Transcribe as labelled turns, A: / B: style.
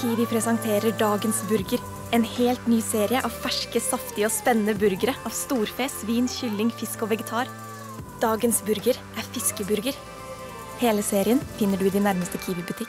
A: Kiwi presenterer Dagens burger. En helt ny serie av ferske, saftige og spennende burgere av storfe, svin, kylling, fisk og vegetar. Dagens burger er fiskeburger. Hele serien finner du i din nærmeste Kiwi-butikk.